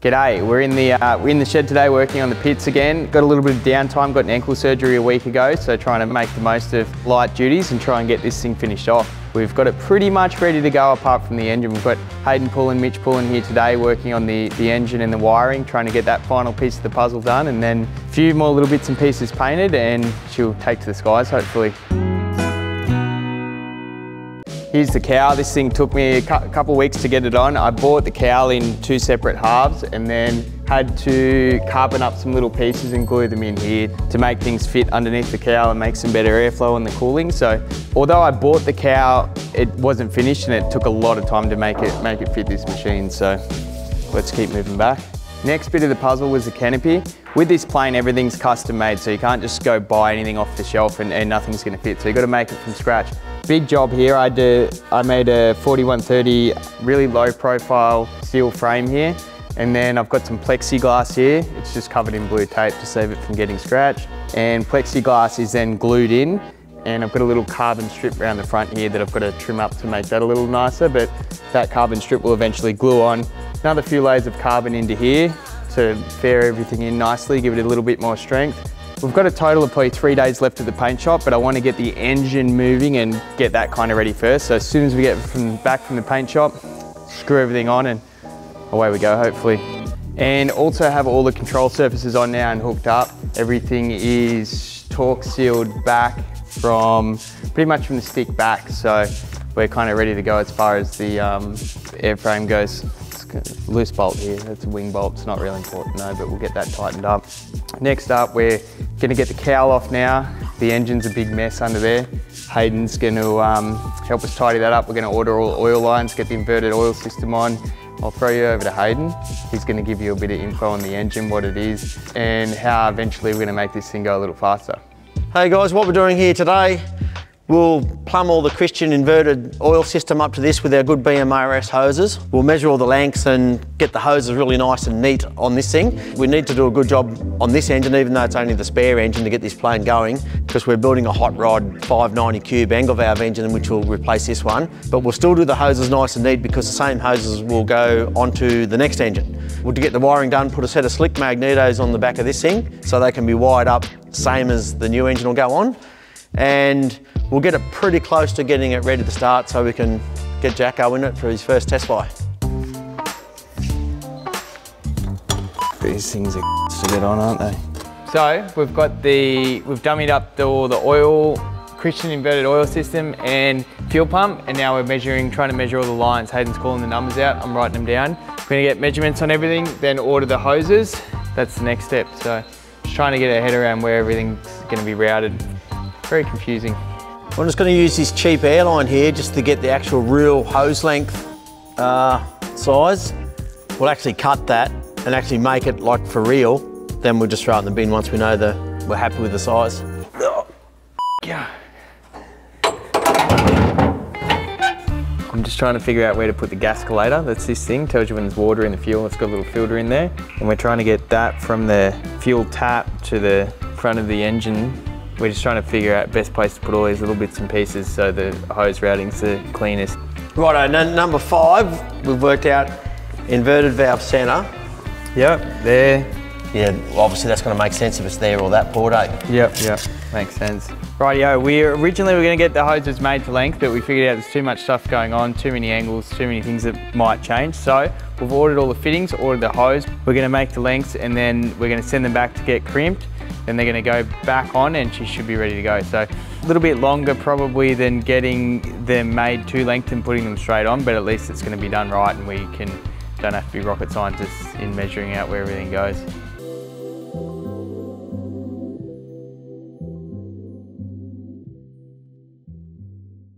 G'day, we're in the uh, we're in the shed today working on the Pitts again. Got a little bit of downtime, got an ankle surgery a week ago, so trying to make the most of light duties and try and get this thing finished off. We've got it pretty much ready to go apart from the engine. We've got Hayden Pullen, Mitch Pullen here today working on the, the engine and the wiring, trying to get that final piece of the puzzle done and then a few more little bits and pieces painted and she'll take to the skies hopefully. Here's the cowl. This thing took me a couple weeks to get it on. I bought the cowl in two separate halves and then had to carbon up some little pieces and glue them in here to make things fit underneath the cowl and make some better airflow in the cooling. So although I bought the cowl, it wasn't finished and it took a lot of time to make it, make it fit this machine. So let's keep moving back. Next bit of the puzzle was the canopy. With this plane, everything's custom made, so you can't just go buy anything off the shelf and, and nothing's gonna fit. So you've got to make it from scratch. Big job here, I, did, I made a 4130 really low profile steel frame here. And then I've got some plexiglass here. It's just covered in blue tape to save it from getting scratched. And plexiglass is then glued in. And I've got a little carbon strip around the front here that I've got to trim up to make that a little nicer, but that carbon strip will eventually glue on. Another few layers of carbon into here to fair everything in nicely, give it a little bit more strength. We've got a total of probably three days left at the paint shop, but I want to get the engine moving and get that kind of ready first. So as soon as we get from back from the paint shop, screw everything on and away we go, hopefully. And also have all the control surfaces on now and hooked up. Everything is torque sealed back from pretty much from the stick back. So we're kind of ready to go as far as the um, airframe goes loose bolt here, it's a wing bolt, it's not really important though, but we'll get that tightened up. Next up, we're gonna get the cowl off now. The engine's a big mess under there. Hayden's gonna um, help us tidy that up. We're gonna order all oil lines, get the inverted oil system on. I'll throw you over to Hayden. He's gonna give you a bit of info on the engine, what it is, and how eventually we're gonna make this thing go a little faster. Hey guys, what we're doing here today We'll plumb all the Christen inverted oil system up to this with our good BMRS hoses. We'll measure all the lengths and get the hoses really nice and neat on this thing. We need to do a good job on this engine, even though it's only the spare engine to get this plane going, because we're building a hot rod 590 cube angle valve engine, which will replace this one. But we'll still do the hoses nice and neat because the same hoses will go onto the next engine. We'll get the wiring done, put a set of slick magnetos on the back of this thing so they can be wired up same as the new engine will go on. And We'll get it pretty close to getting it ready to start so we can get Jacko in it for his first test fly. These things are to get on, aren't they? So we've got the, we've dummied up the, all the oil, Christen inverted oil system and fuel pump and now we're measuring, trying to measure all the lines. Hayden's calling the numbers out, I'm writing them down. We're gonna get measurements on everything, then order the hoses. That's the next step. So just trying to get our head around where everything's gonna be routed. Very confusing. I'm just going to use this cheap airline here just to get the actual real hose length uh, size. We'll actually cut that and actually make it like for real. Then we'll just throw it in the bin once we know that we're happy with the size. Oh, yeah. I'm just trying to figure out where to put the gascolator. That's this thing, tells you when there's water in the fuel. It's got a little filter in there. And we're trying to get that from the fuel tap to the front of the engine we're just trying to figure out best place to put all these little bits and pieces so the hose routing's the cleanest. Righto, number five, we've worked out inverted valve centre. Yep, there. Yeah, well, obviously that's going to make sense if it's there or that port, eh? Yep, yep, makes sense. Rightio, we originally were going to get the hoses made to length, but we figured out there's too much stuff going on, too many angles, too many things that might change. So we've ordered all the fittings, ordered the hose. We're going to make the lengths and then we're going to send them back to get crimped. Then they're gonna go back on and she should be ready to go. So a little bit longer probably than getting them made to length and putting them straight on, but at least it's gonna be done right and we can don't have to be rocket scientists in measuring out where everything goes.